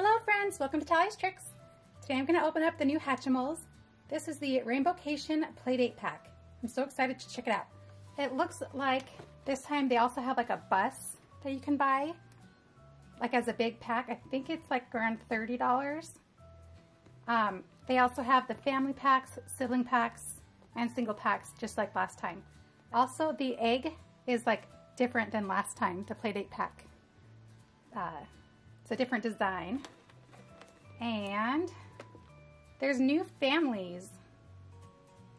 Hello friends, welcome to Tallie's Tricks. Today I'm going to open up the new Hatchimals. This is the Rainbowcation Playdate Pack. I'm so excited to check it out. It looks like this time they also have like a bus that you can buy, like as a big pack. I think it's like around $30. Um, they also have the family packs, sibling packs, and single packs just like last time. Also, the egg is like different than last time, the Playdate pack. Uh, it's a different design. And there's new families.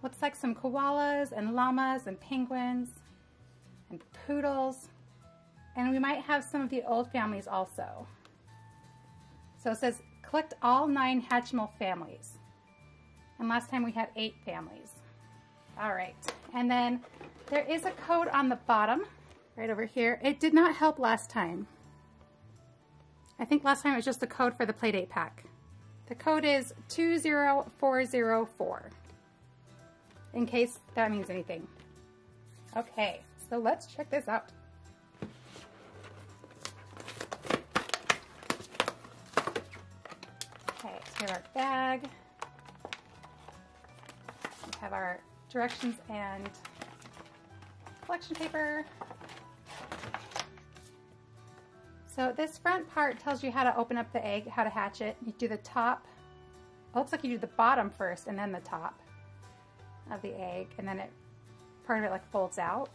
Looks like some koalas and llamas and penguins and poodles. And we might have some of the old families also. So it says collect all nine Hatchimal families. And last time we had eight families. All right. And then there is a code on the bottom right over here. It did not help last time. I think last time it was just the code for the Playdate pack. The code is 20404, in case that means anything. Okay, so let's check this out. Okay, so our bag. We have our directions and collection paper. So this front part tells you how to open up the egg, how to hatch it. You do the top. It looks like you do the bottom first and then the top of the egg and then it part of it like folds out.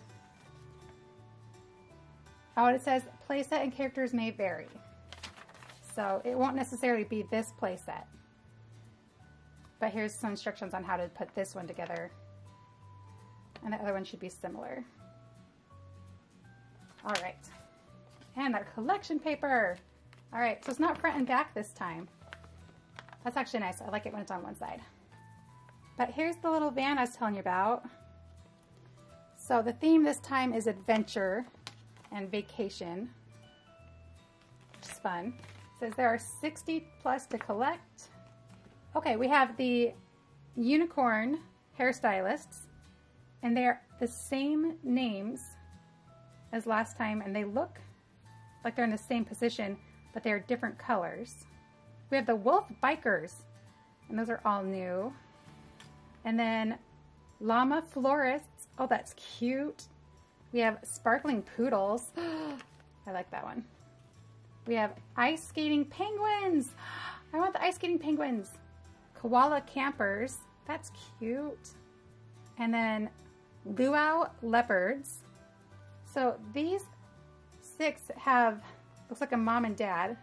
Oh, and it says playset and characters may vary. So it won't necessarily be this playset. But here's some instructions on how to put this one together. And the other one should be similar. All right. And our collection paper. All right, so it's not front and back this time. That's actually nice. I like it when it's on one side. But here's the little van I was telling you about. So the theme this time is adventure and vacation, which is fun. It says there are 60 plus to collect. Okay, we have the unicorn hairstylists, and they're the same names as last time, and they look like they're in the same position, but they're different colors. We have the wolf bikers, and those are all new. And then llama florists. Oh, that's cute. We have sparkling poodles. I like that one. We have ice skating penguins. I want the ice skating penguins. Koala campers. That's cute. And then luau leopards. So these six have, looks like a mom and dad.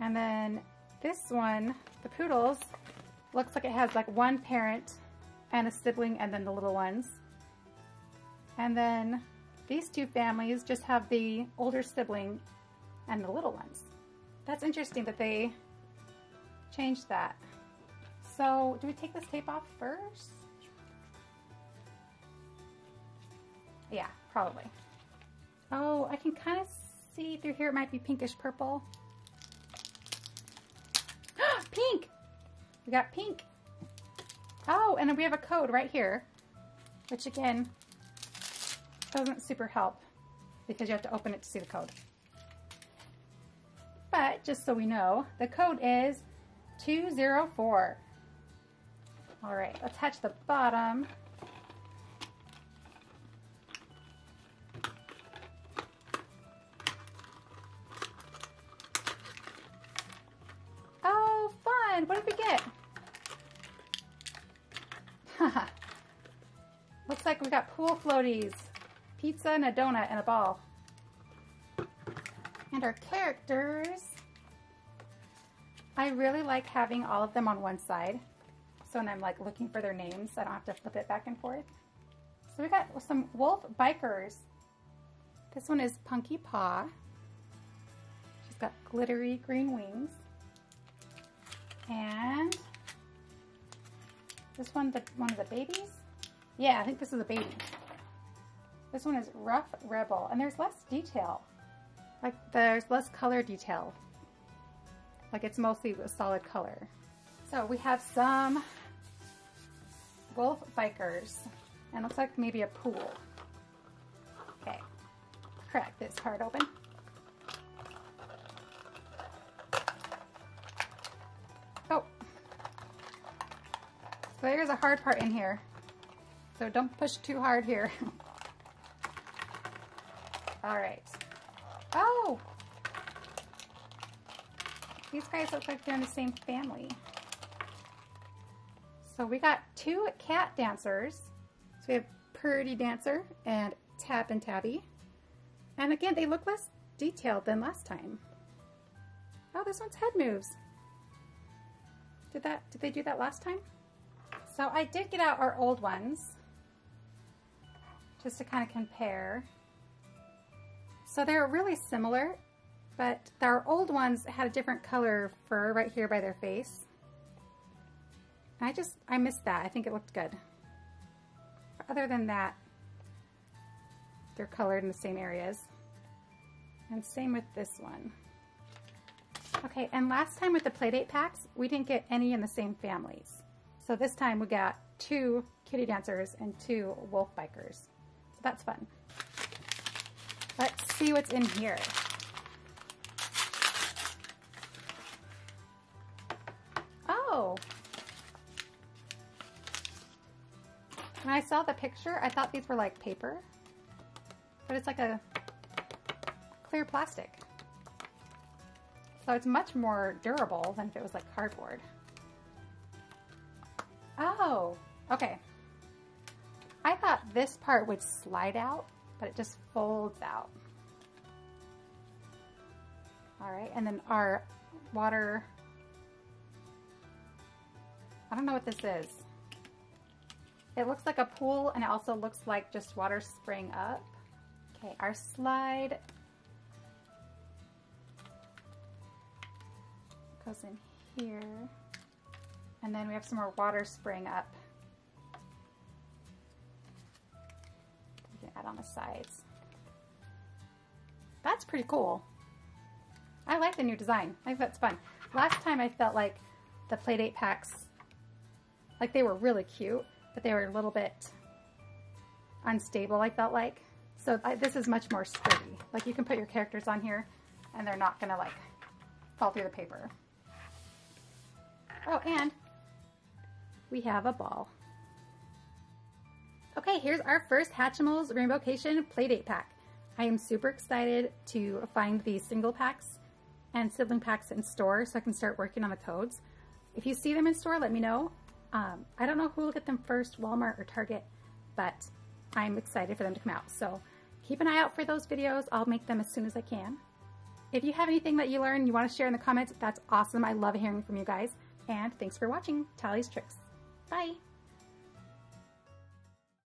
And then this one, the poodles, looks like it has like one parent and a sibling and then the little ones. And then these two families just have the older sibling and the little ones. That's interesting that they changed that. So do we take this tape off first? Yeah, probably. Oh, I can kind of see through here. It might be pinkish purple. pink! We got pink. Oh, and then we have a code right here, which again, doesn't super help because you have to open it to see the code. But just so we know, the code is 204. All right, let's hatch the bottom. What did we get? Looks like we got pool floaties, pizza and a donut and a ball. And our characters. I really like having all of them on one side. So when I'm like looking for their names, I don't have to flip it back and forth. So we got some wolf bikers. This one is Punky Paw. She's got glittery green wings. And this one, the one of the babies? Yeah, I think this is a baby. This one is Rough Rebel, and there's less detail. Like, there's less color detail. Like, it's mostly a solid color. So, we have some wolf bikers, and looks like maybe a pool. Okay, crack this part open. There's a hard part in here. So don't push too hard here. All right. Oh! These guys look like they're in the same family. So we got two cat dancers. So we have Purdy Dancer and Tab and Tabby. And again, they look less detailed than last time. Oh, this one's head moves. Did that? Did they do that last time? So I did get out our old ones just to kind of compare. So they're really similar, but our old ones had a different color fur right here by their face. And I just, I missed that. I think it looked good. Other than that, they're colored in the same areas. And same with this one. Okay, and last time with the Playdate packs, we didn't get any in the same families. So this time we got two kitty dancers and two wolf bikers. So that's fun. Let's see what's in here. Oh. When I saw the picture, I thought these were like paper, but it's like a clear plastic. So it's much more durable than if it was like cardboard. Oh, okay. I thought this part would slide out, but it just folds out. All right, and then our water, I don't know what this is. It looks like a pool and it also looks like just water spraying up. Okay, our slide goes in here. And then we have some more water spraying up. We can add on the sides. That's pretty cool. I like the new design. I think that's fun. Last time I felt like the Playdate packs, like they were really cute, but they were a little bit unstable, I felt like. So I, this is much more sturdy. Like you can put your characters on here and they're not gonna like fall through the paper. Oh, and we have a ball. Okay, here's our first Hatchimals Rainbowcation Playdate pack. I am super excited to find these single packs and sibling packs in store so I can start working on the codes. If you see them in store, let me know. Um, I don't know who will get them first, Walmart or Target, but I'm excited for them to come out. So keep an eye out for those videos. I'll make them as soon as I can. If you have anything that you learned you want to share in the comments, that's awesome. I love hearing from you guys. And thanks for watching Tallie's Tricks. Bye!